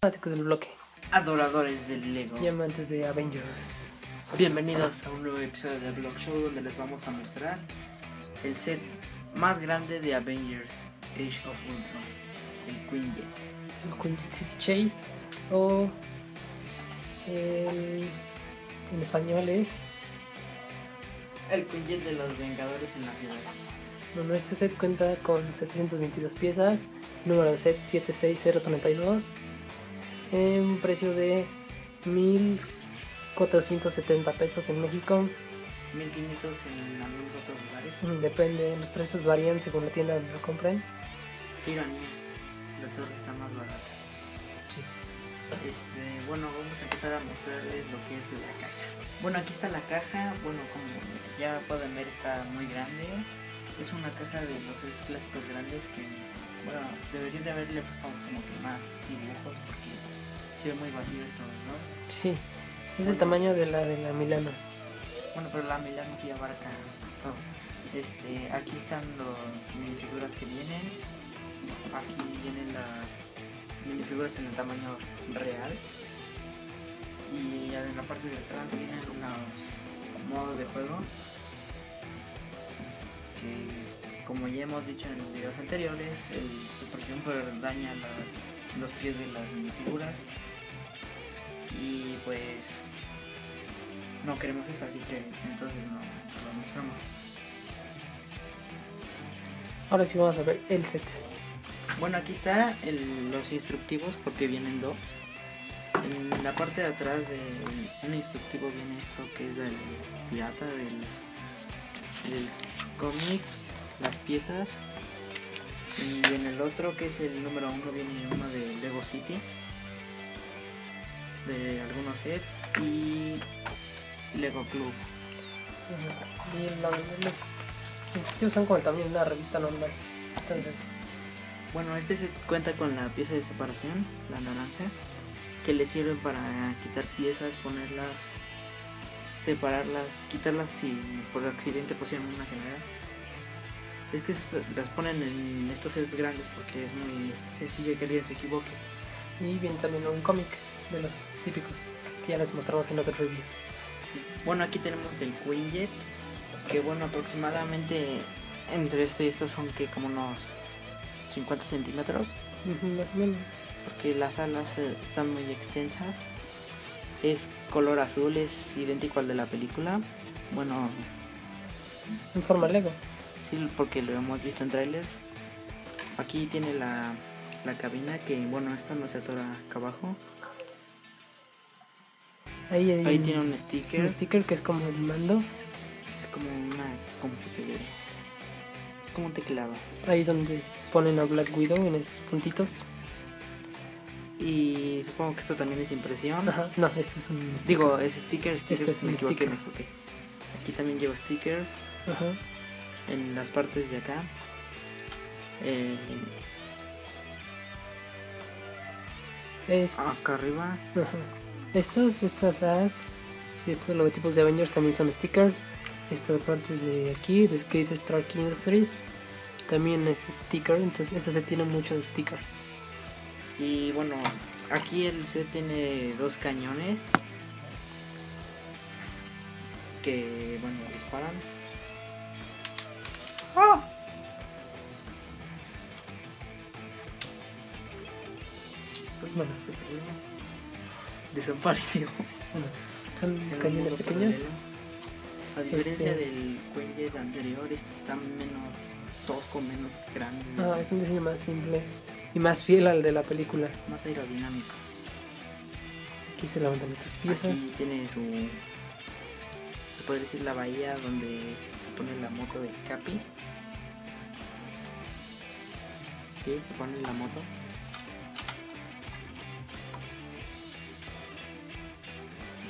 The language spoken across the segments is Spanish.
Fanáticos del bloque Adoradores del Lego. y amantes de Avengers. Bienvenidos a un nuevo episodio de Blog Show donde les vamos a mostrar el set más grande de Avengers Age of Ultron, el Queen Jet. el Queen City Chase o el- en español es El Queen Jet de los Vengadores en la ciudad. bueno este set cuenta con 722 piezas número de set 76032 en un precio de 1470 pesos en México 1500 en algunos otros lugares. Mm, depende los precios varían según la tienda donde lo compren Qué ironía, la torre está más barata. Sí. Este, bueno, vamos a empezar a mostrarles lo que es la caja. Bueno, aquí está la caja. Bueno, como ya pueden ver, está muy grande. Es una caja de los sets clásicos grandes que, bueno, deberían de haberle puesto como que más dibujos porque se ve muy vacío esto, ¿no? sí es el tamaño de la de la Milano Bueno, pero la Milano sí abarca todo. Este, aquí están los minifiguras que vienen. Aquí vienen las minifiguras en el tamaño real. Y en la parte de atrás vienen unos modos de juego. Que como ya hemos dicho en videos anteriores, el Super Jumper daña las- los pies de las minifiguras. Y pues no queremos eso, así que entonces no se lo mostramos. ahora sí vamos a ver el set Bueno, aquí está el- los instructivos porque vienen dos. En la parte de atrás de un instructivo viene esto que es del pirata del, del cómic, las piezas. Y en el otro que es el número uno viene uno de Lego City. De algunos sets y Lego Club. Y la- los instructivos son como de una revista normal. Entonces, Bueno, este set cuenta con la pieza de separación, la naranja, que le sirve para quitar piezas, ponerlas, separarlas, quitarlas si por accidente pusieron una general. Es que las ponen en estos sets grandes porque es muy sencillo que alguien se equivoque. y viene también un cómic de los típicos que ya les mostramos en otros reviews. Sí. Bueno, aquí tenemos el Queen Jet, que bueno, aproximadamente entre esto y esto son que como unos 50 centímetros. Más o menos. porque las alas eh, están muy extensas. Es color azul, es idéntico al de la película. Bueno, En forma Lego. sí, porque lo hemos visto en trailers. Aquí tiene la, la cabina que, bueno, esto no se atora acá abajo. Ahí hay Ahí un, tiene un sticker. un sticker que es como el mando. Es como una. Que- es como un teclado. Ahí donde ponen a Black Widow en esos puntitos. Y supongo que esto también es impresión. Ajá, no, eso es un Digo, es sticker, sticker. Este es un sticker. Aquí también lleva stickers. Ajá. en las partes de acá. Eh, Es- acá arriba. ajá. Estos, estas as, sí, estos logotipos de Avengers también son stickers. Esta parte de aquí, de que dice Stark Industries, también es sticker. Entonces, este se tiene muchos stickers. Y bueno, aquí el set tiene dos cañones. Que bueno, disparan. ¡Ah! Pues, bueno, se perdió. Desapareció. Bueno, son cañones pequeños. A diferencia Este- del Queen Jet anterior, este está menos tosco, menos grande, Ah, es un diseño más simple y más fiel al de la película. más aerodinámico. Aquí se levantan estas piezas. Aquí tiene su. Se puede decir la bahía donde se pone la moto del Capi. Aquí se pone la moto.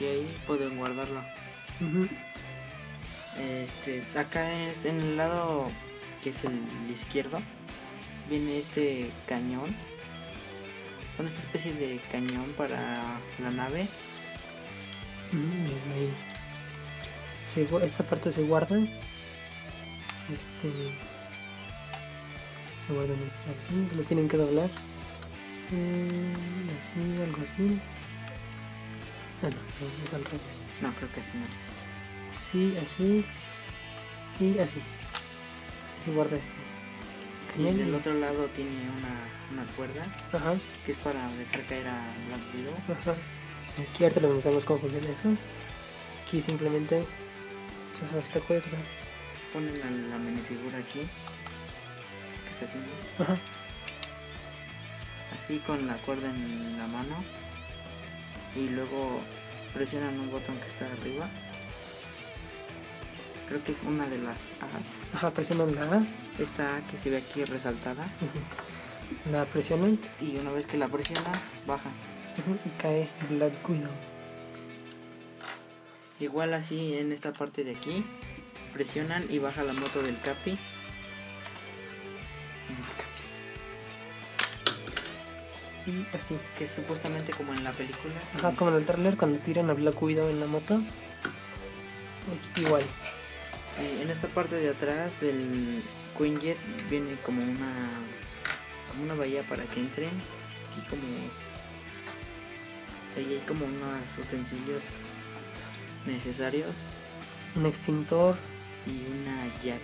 Y ahí pueden guardarlo. Este, acá en, este- en el lado que es el izquierdo, viene este cañón. Con esta especie de cañón para la nave. Mm, ahí. Se esta parte se guarda. Este. Se guarda en esta lo tienen que doblar. Mm, así, algo así. Ah, no, no es al revés. No, creo que así no es. Así, así. Y así. Así se guarda este. Y en el otro lado tiene una, una cuerda Ajá, que es para dejar caer a Black Widow. ajá. Aquí ahorita les mostramos cómo funciona eso. Aquí simplemente se usa esta cuerda. Ponen la, la minifigura aquí. Que está haciendo. Ajá. Así con la cuerda en la mano. Y luego presionan un botón que está arriba. Creo que es una de las A. Ajá, presionan la A. Esta A que se ve aquí resaltada. La presionan Y una vez que la presiona, baja. y cae Black Widow. Igual así en esta parte de aquí. Presionan y baja la moto del Capi. Y así. Que es supuestamente como en la película. Ajá, como en el trailer cuando tiran a Black Widow en la moto. Es igual. Y en esta parte de atrás del Queen Jet viene como una como una bahía para que entren. Aquí como ahí hay como unos utensilios necesarios Un extintor. y una llave.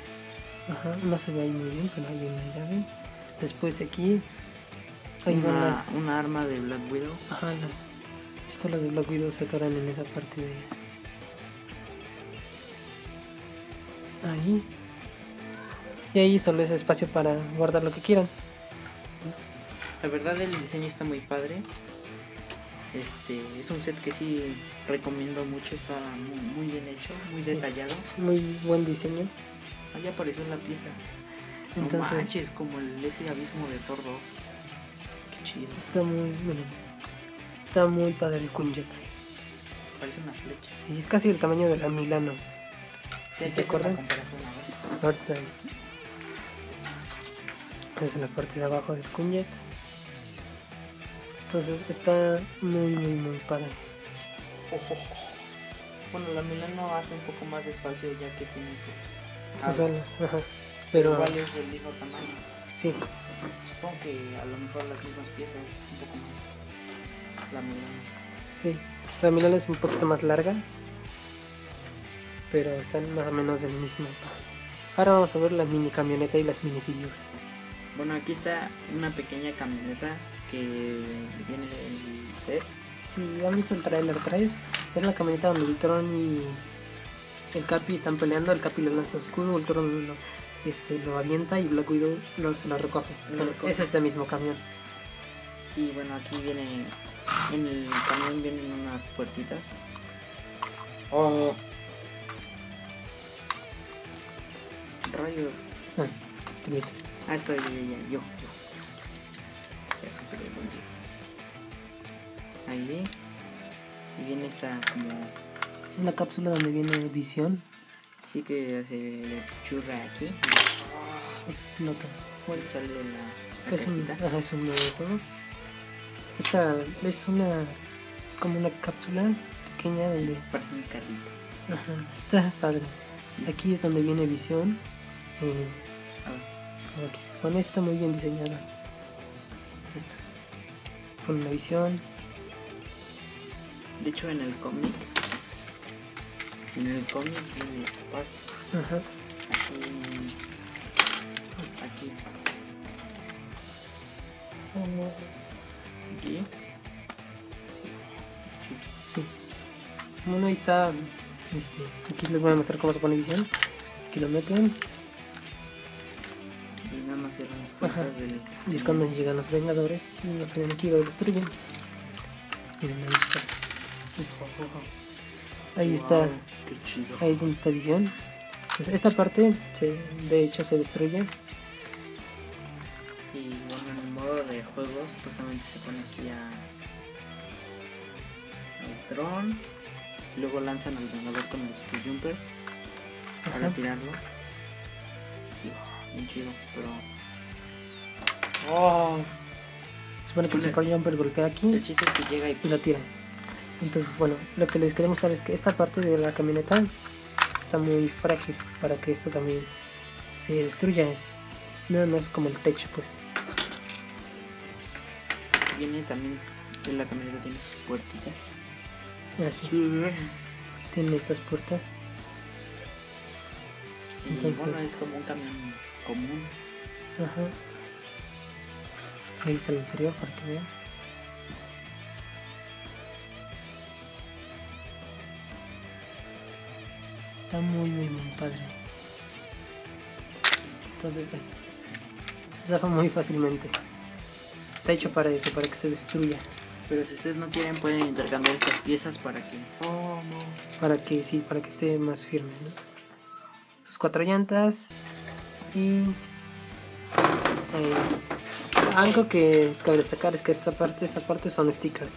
Ajá, no se ve ahí muy bien, pero hay una llave. Después aquí hay Una, unas. una arma de Black Widow. Ajá, las pistolas de Black Widow se atoran en esa parte de. Ahí. Y ahí solo es espacio para guardar lo que quieran. La verdad el diseño está muy padre. Este es un set que sí recomiendo mucho, está muy, muy bien hecho, muy Sí. detallado. Muy buen diseño. Ahí apareció la pieza. No Entonces- manches, como el ese abismo de Thor 2. Chido. Está muy. Bueno, está muy padre el Quinjet. Parece una flecha. Sí, es casi el tamaño de la Milano. Sí, ¿Sí hay se acuerdan? Ahorita. Es la parte de abajo del Quinjet. Entonces está muy, muy, muy padre. Bueno, la Milano hace un poco más de espacio ya que tiene sus, Sus alas. alas, ajá. Pero igual es del mismo tamaño. Sí, Supongo que a lo mejor las mismas piezas, un poco más. La Milano. sí. La Milano es un poquito más larga. Pero están más o menos del mismo. Ahora vamos a ver la mini camioneta y las mini figures. Bueno, aquí está una pequeña camioneta que viene el set. Si han visto el trailer 3, es la camioneta donde el Tron y el Capi están peleando. El Capi le lanza escudo, el Tron lo, este, lo avienta y Black Widow lo, se la recoge. Lo recoge. es este mismo camión. Sí, bueno, aquí viene. En el camión vienen unas puertitas. Oh. Rayos. Ah. Ah, espera, ya, ya, ya, yo. Ya superé el Ahí. Y viene esta como. Es la cápsula donde viene Visión. Sí que se churra aquí. Explota. Y sale la, la Es un, ajá, es un nuevo. Esta es una. como una cápsula pequeña donde. Parece un carrito. Ajá, está padre. Sí. Aquí es donde viene Visión. eh, A ver. Aquí pone esta muy bien diseñada. Esta. Con una visión. De hecho, en el cómic. En el cómic viene esta parte. Ajá. Aquí. Aquí. Aquí. Sí. Sí. Bueno, ahí está. Este. Aquí les voy a mostrar cómo se pone visión. Aquí lo meten. Y nada más cierran las puertas del. Y es cuando llegan los Vengadores. Y lo ponen aquí y lo destruyen. Miren, ahí está. Ahí está. Wow, Qué chido. Ahí es donde está visión. Pues esta parte, se, de hecho, se destruye. Y bueno, en el modo de juego, supuestamente se pone aquí a. El dron. Luego lanzan al ganador con el Super Jumper para tirarlo. Sí, bien chido, pero. ¡Oh! Se supone que el. Super Jumper golpea aquí. El chiste es que llega y y lo tiran. Entonces, bueno, lo que les queremos mostrar es que esta parte de la camioneta está muy frágil para que esto también se destruya. Es nada más como el techo, pues. viene también, en la camioneta tiene sus puertitas. Así. Tiene estas puertas. Y Entonces- bueno, es como un camión común. Ajá. Ahí está el interior para que vean. Está muy, muy, muy padre. Entonces, se zafa muy fácilmente. Está hecho para eso, para que se destruya. Pero si ustedes no quieren, pueden intercambiar estas piezas para que. Oh, no. Para que, sí, para que esté más firme, ¿no? Sus cuatro llantas. Y... eh, algo que cabe destacar es que esta parte, estas partes son stickers.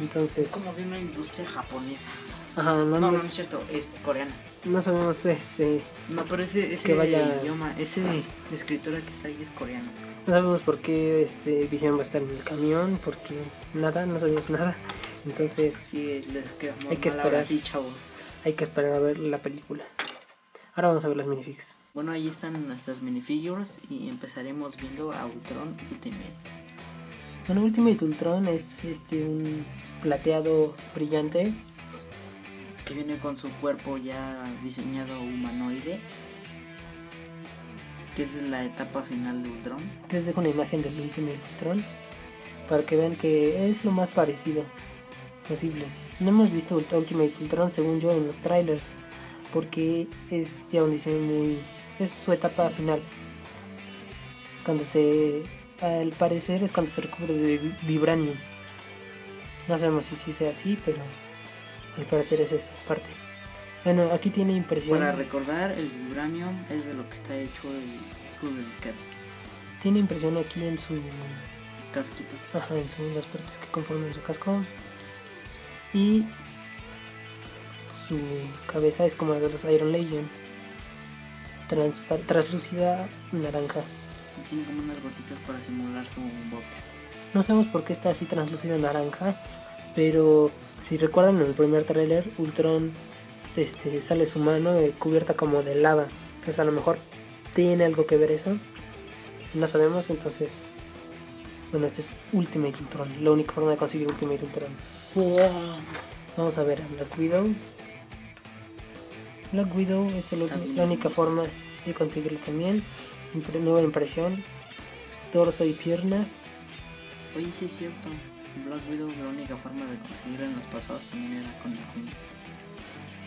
Entonces, Es como de una industria japonesa. ajá, no, No, no, no es cierto, es coreana. no sabemos este, No, pero ese, ese Que vaya- idioma, ese escritora que está ahí es coreano. no sabemos por qué este Vision va a estar en el camión, porque nada, no sabemos nada. Entonces, Sí, les quedamos Hay que esperar. ahora sí, chavos. hay que esperar a ver la película. Ahora vamos a ver las minifigs. Bueno, ahí están nuestras minifigures y empezaremos viendo a Ultron Ultimate. Bueno, Ultimate Ultron es este un plateado brillante Que viene con su cuerpo ya diseñado humanoide. Que es la etapa final de Ultron. Les dejo una imagen del Ultimate Ultron para que vean que es lo más parecido posible. No hemos visto Ult- Ultimate Ultron según yo en los trailers porque es ya un diseño muy... es su etapa final. Cuando se... al parecer es cuando se recubre de vi- vibranium. No sabemos si sí sea así, pero al parecer es esa parte. Bueno, aquí tiene impresión. Para recordar, el vibranium es de lo que está hecho el escudo del Cap. Tiene impresión aquí en su Casquito. Ajá, en las partes que conforman su casco. Y su cabeza es como la de los Iron Legion. Translúcida naranja. Y Tiene como unas gotitas para simular su bote. No sabemos por qué está así translúcida naranja. Pero si recuerdan en el primer tráiler, Ultron este, sale su mano eh, cubierta como de lava. Entonces a lo mejor tiene algo que ver eso. No sabemos, entonces... Bueno, esto es Ultimate Ultron. La única forma de conseguir Ultimate Ultron. Vamos a ver a Black Widow. Black Widow es el- la única forma de conseguirlo también. Nueva impresión. Torso y piernas. Oye, sí es cierto. Black Widow, la única forma de conseguirla en los pasados también era con el Queen.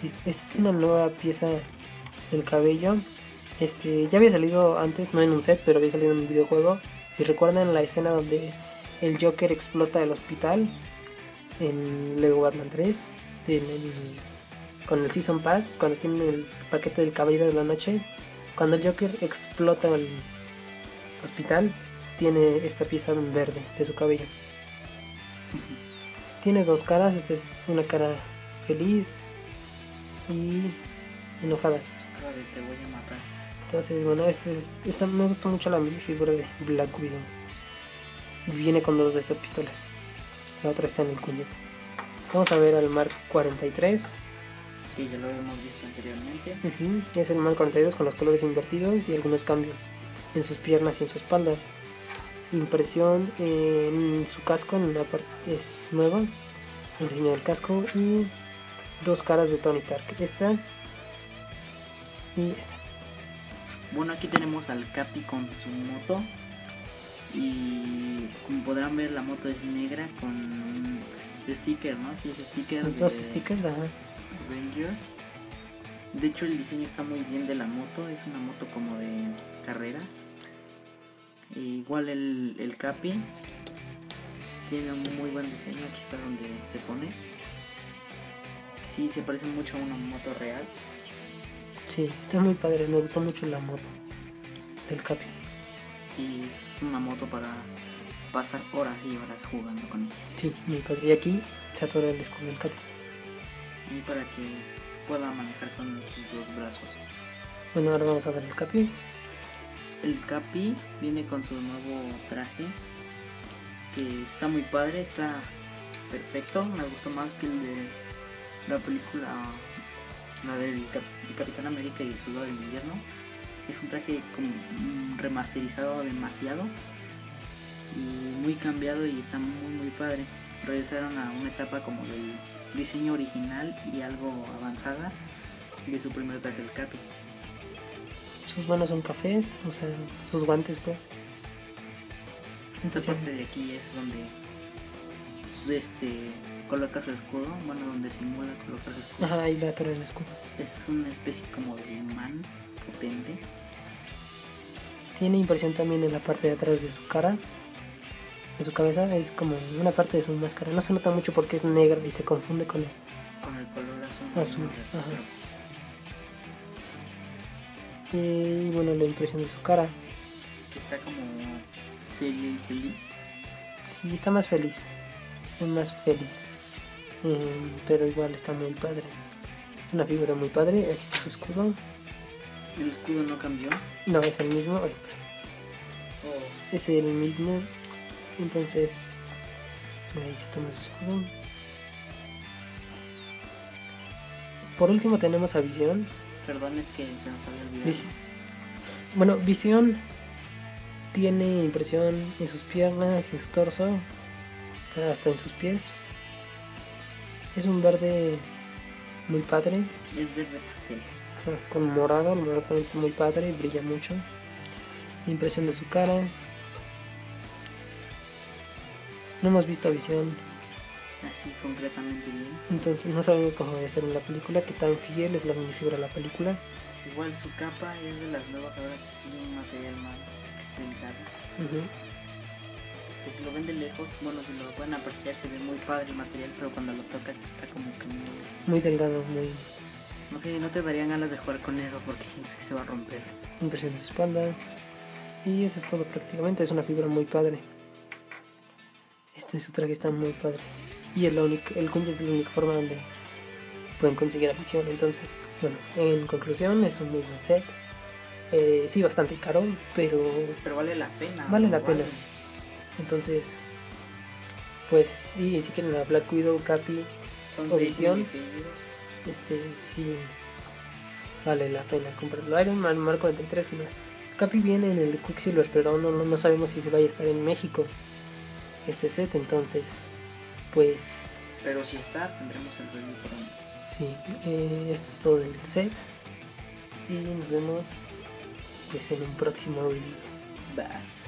Sí, esta es una nueva pieza del cabello. Este, ya había salido antes, no en un set, pero había salido en un videojuego. Si recuerdan la escena donde el Joker explota el hospital en Lego Batman 3, en el- con el Season Pass, cuando tienen el paquete del Caballero de la Noche, cuando el Joker explota el hospital, tiene esta pieza en verde de su cabello. Tiene dos caras, esta es una cara feliz y enojada. Cara de te voy a matar. Entonces, bueno, este es- esta me gustó mucho la figura de Black Widow. Viene con dos de estas pistolas. La otra está en el cuñete. Vamos a ver al Mark 43. Que ya lo habíamos visto anteriormente. Es el Mark 42 con los colores invertidos y algunos cambios en sus piernas y en su espalda. Impresión en su casco, en la parte es nueva. El diseño del casco y dos caras de Tony Stark. Esta y esta. Bueno, aquí tenemos al Capi con su moto. Y como podrán ver, la moto es negra con un sticker, ¿no? Sí, es sticker. Son de dos stickers, ajá. Ranger. De hecho, el diseño está muy bien de la moto. Es una moto como de carreras. E igual el, el Capi. Tiene un muy buen diseño. Aquí está donde se pone. Sí, se parece mucho a una moto real. Sí, está muy padre, me gustó mucho la moto del Capi. Y es una moto para pasar horas y horas jugando con ella. Sí, muy padre. Y aquí se atora el escudo del Capi. Y para que pueda manejar con sus dos brazos. Bueno, ahora vamos a ver el Capi. El Capi viene con su nuevo traje. Que está muy padre, está perfecto. Me gustó más que el de la película. La del Cap- el Capitán América y el Soldado del Invierno. Es un traje como remasterizado demasiado. Y muy cambiado y está muy muy padre. Regresaron a una etapa como del diseño original y algo avanzada de su primer traje del Capi. Sus manos son cafés, o sea, sus guantes pues. Esta Sí. parte de aquí es donde este coloca su escudo, bueno donde simula colocar su escudo. Ajá, y la torre del escudo. Es una especie como de imán potente. Tiene impresión también en la parte de atrás de su cara. De su cabeza es como una parte de su máscara. No se nota mucho porque es negra y se confunde con él. Con el color azul. Azul, ajá. Y bueno, la impresión de su cara. que está como serio y feliz. Sí, está más feliz. Es más feliz. Eh, pero igual está muy padre. Es una figura muy padre. Aquí está su escudo. El escudo no cambió. No, es el mismo. Oh, Es el mismo. Entonces, ahí se toma su escudo. Por último tenemos a Visión. perdón, es que se nos había olvidado. Vis- bueno, Visión tiene impresión en sus piernas, en su torso, hasta en sus pies. Es un verde muy padre, Es verde pastel. con morado, el morado también está muy padre, brilla mucho. Impresión de su cara. No hemos visto Visión, Así concretamente bien. entonces no sabemos cómo va a ser en la película, qué tan fiel es la minifigura la película. Igual su capa es de las nuevas ahora que sigue un material más delicado. Ujú. Que si lo ven de lejos, bueno, si lo pueden apreciar, se ve muy padre el material, pero cuando lo tocas está como que muy... Muy delgado, muy No sé, no te darían ganas de jugar con eso porque sientes que se va a romper. impresión de su espalda. Y eso es todo prácticamente, es una figura muy padre. Este su traje está muy padre. Y es la única, el Kunja es la única forma donde pueden conseguir a visión. Entonces, bueno, en conclusión, es un muy buen set. Eh, sí, bastante caro, pero Pero vale la pena. Vale la pena. entonces, pues sí, si quieren a Black Widow, Capi, Son O seis visión. minifigures. este sí vale la pena comprarlo. Iron Man Mark 43, no. Capi viene en el Quicksilver, pero no, no, no sabemos si se vaya a estar en México este set, entonces, pues Pero si está, tendremos el review pronto. sí, eh, esto es todo del set y nos vemos pues en un próximo review. Bye.